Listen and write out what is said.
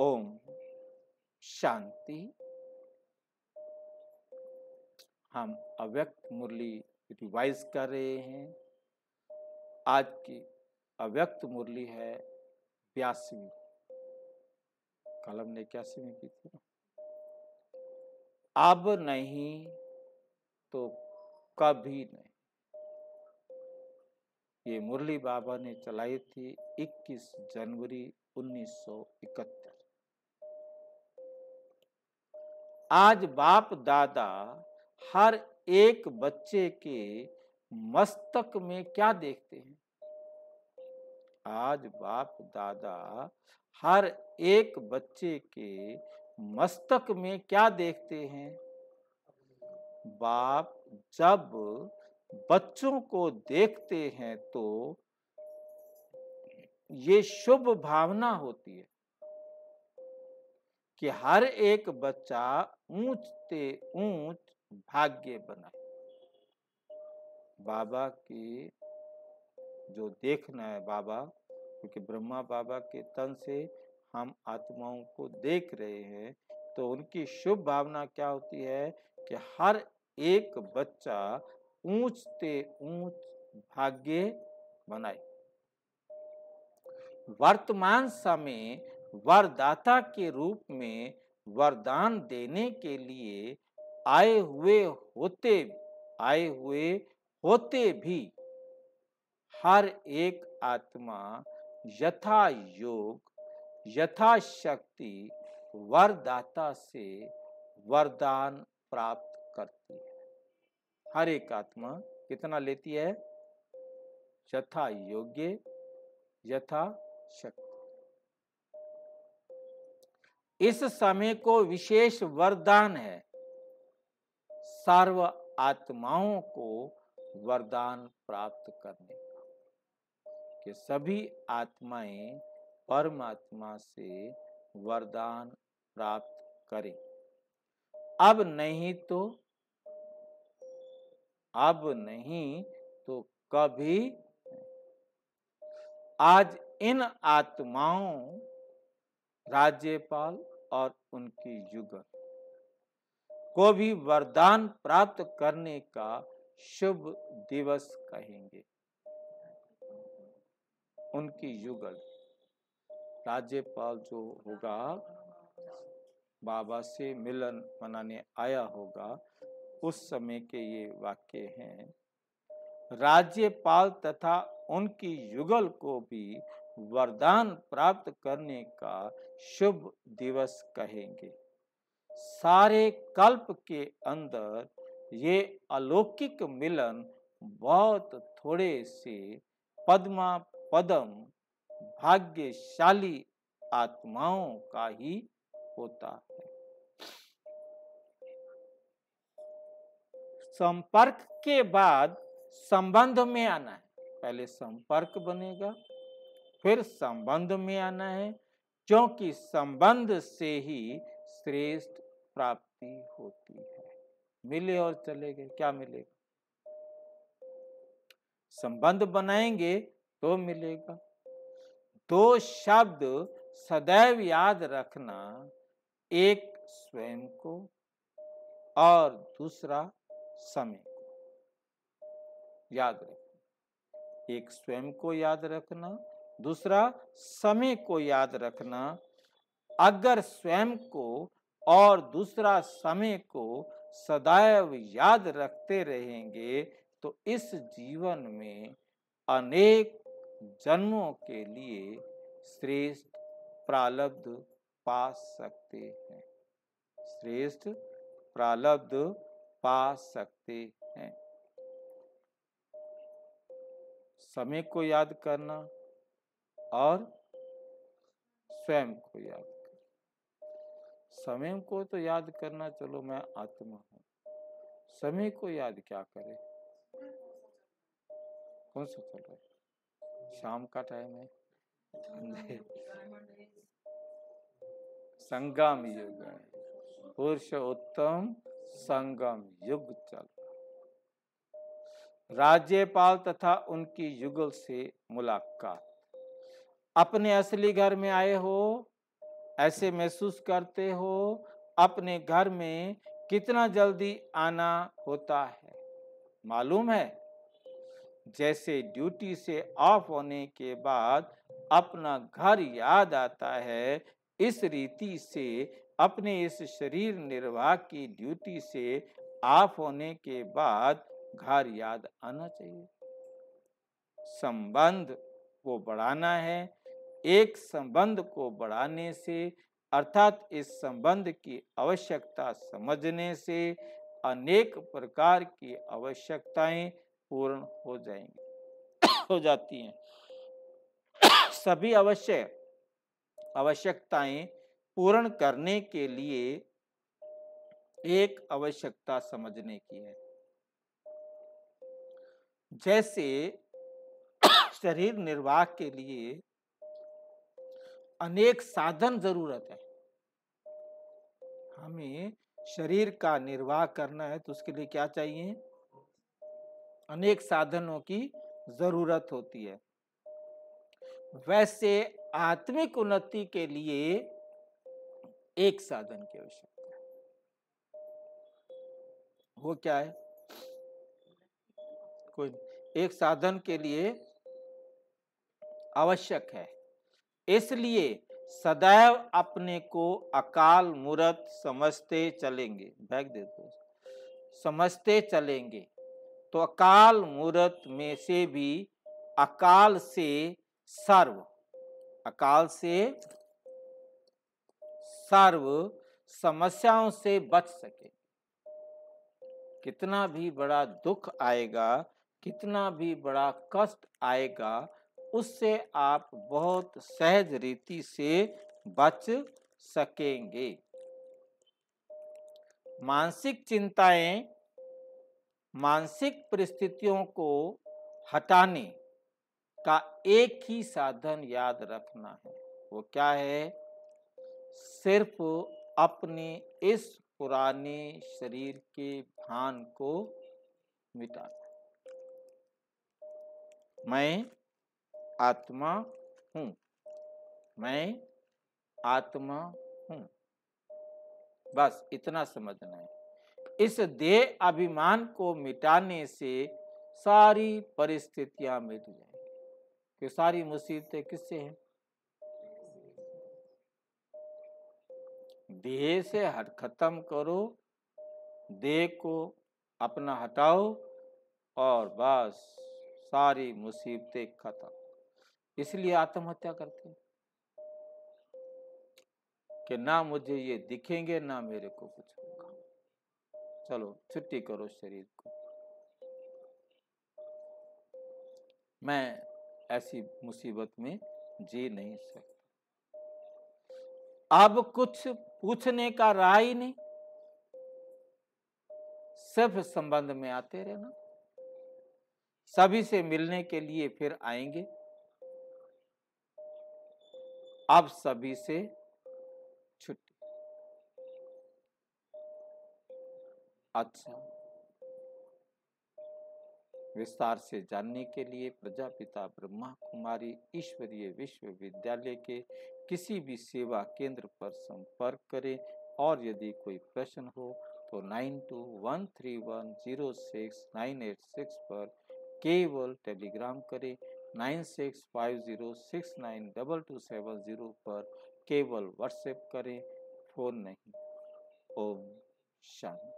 ओम शांति। हम अव्यक्त मुरली रिवाइज कर रहे हैं। आज की अव्यक्त मुरली है कलम ने इक्यासीवीं की थी? अब नहीं तो कभी नहीं। ये मुरली बाबा ने चलाई थी 21 जनवरी 1971 आज बाप दादा हर एक बच्चे के मस्तक में क्या देखते हैं? आज बाप दादा हर एक बच्चे के मस्तक में क्या देखते हैं? बाप जब बच्चों को देखते हैं तो ये शुभ भावना होती है। कि हर एक बच्चा ऊंचते ऊंच भाग्य बनाए। बाबा की जो देखना है बाबा, क्योंकि ब्रह्मा बाबा के तन से हम आत्माओं को देख रहे हैं तो उनकी शुभ भावना क्या होती है कि हर एक बच्चा ऊंचते ऊंच भाग्य बनाए। वर्तमान समय वरदाता के रूप में वरदान देने के लिए आए हुए होते, आए हुए होते भी हर एक आत्मा यथा योग यथाशक्ति वरदाता से वरदान प्राप्त करती है। हर एक आत्मा कितना लेती है? यथा योग्य यथा शक्ति इस समय को विशेष वरदान है। सर्व आत्माओं को वरदान प्राप्त करने का। कि सभी आत्माएँ परमात्मा से वरदान प्राप्त करें। अब नहीं तो अब नहीं तो कभी आज इन आत्माओं राज्यपाल और उनकी युगल को भी वरदान प्राप्त करने का शुभ दिवस कहेंगे। उनकी युगल राज्यपाल जो होगा, बाबा से मिलन मनाने आया होगा, उस समय के ये वाक्य हैं। राज्यपाल तथा उनकी युगल को भी वरदान प्राप्त करने का शुभ दिवस कहेंगे। सारे कल्प के अंदर ये अलौकिक मिलन बहुत थोड़े से पद्मा पदम भाग्यशाली आत्माओं का ही होता है। संपर्क के बाद संबंध में आना है। पहले संपर्क बनेगा। फिर संबंध में आना है, क्योंकि संबंध से ही श्रेष्ठ प्राप्ति होती है। मिले और चले गए, क्या मिलेगा? संबंध बनाएँगे तो मिलेगा। दो शब्द सदैव याद रखना, एक स्वयं को और दूसरा समय को। याद रखना, एक स्वयं को याद रखना दूसरा, समय को याद रखना, अगर स्वयं को और दूसरा, समय को सदैव याद रखते रहेंगे तो इस जीवन में अनेक जन्मों के लिए श्रेष्ठ प्रालब्ध पा सकते हैं। श्रेष्ठ प्रालब्ध पा सकते हैं। समय को याद करना और स्वयं को याद कर। समय को तो याद करना, चलो मैं आत्मा हूँ। समय को याद क्या करे? कौन सा चल रहा है? शाम का टाइम है। संगम युग पुरुषोत्तम संगम युग चल राज्यपाल तथा उनकी युगल से मुलाकात। अपने असली घर में आए हो, ऐसे महसूस करते हो, अपने घर में कितना जल्दी आना होता है? मालूम है? जैसे ड्यूटी से ऑफ़ होने के बाद अपना घर याद आता है, इस रीति से अपने इस शरीर निर्वाह की ड्यूटी से ऑफ़ होने के बाद घर याद आना चाहिए। संबंध को बढ़ाना है एक संबंध को बढ़ाने से, अर्थात इस संबंध की आवश्यकता समझने से, अनेक प्रकार की आवश्यकताएँ पूर्ण हो जाएँगी, हो जाती हैं। सभी अवश्य, आवश्यकताएँ पूर्ण करने के लिए एक आवश्यकता समझने की है। जैसे, शरीर निर्वाह के लिए अनेक साधन ज़रूरत है। हमें शरीर का निर्वाह करना है तो उसके लिए क्या चाहिए? अनेक साधनों की ज़रूरत होती है। वैसे आत्मिक उन्नति के लिए एक साधन की आवश्यकता है। वो क्या है? कोई एक साधन के लिए आवश्यक है। इसलिए सदैव अपने को अकाल मूर्त समझते चलेंगे। बैग दे दो। समझते चलेंगे। तो अकाल मूर्त में से भी अकाल से सर्व, अकाल से सर्व समस्याओं से बच सके। कितना भी बड़ा दुख आएगा, कितना भी बड़ा कष्ट आएगा उससे आप बहुत सहज रीति से बच सकेंगे। मानसिक चिंताएँ मानसिक परिस्थितियों को हटाने का एक ही साधन याद रखना है। वो क्या है? सिर्फ़ अपने इस पुराने शरीर के भान को मिटाना। मैं आत्मा हूँ। मैं आत्मा हूँ। बस इतना समझना है। इस देह अभिमान को मिटाने से सारी परिस्थितियाँ मिट जाएँगी। कि सारी मुसीबतें किससे हैं? देह से हट खत्म करो। देह को अपना हटाओ और बस सारी मुसीबतें खत्म। इसलिए आत्महत्या करते हैं। कि ना मुझे ये दिखेंगे, ना मेरे को कुछ होगा। चलो, छुट्टी करो शरीर को। मैं ऐसी मुसीबत में जी नहीं सकता। अब कुछ पूछने का राह ही नहीं। सिर्फ़ संबंध में आते रहना। सभी से मिलने के लिए फिर आएँगे। अब सभी से छुट्टी अच्छा। विस्तार से जानने के लिए प्रजापिता ब्रह्मा कुमारी ईश्वरीय विश्वविद्यालय के किसी भी सेवा केंद्र पर संपर्क करें और यदि कोई प्रश्न हो तो nine two one three one zero six nine eight six पर केवल टेलीग्राम करें। Nine six five zero six nine double two seven zero पर केवल व्हाट्सएप करें, फ़ोन नहीं, ओम शांति।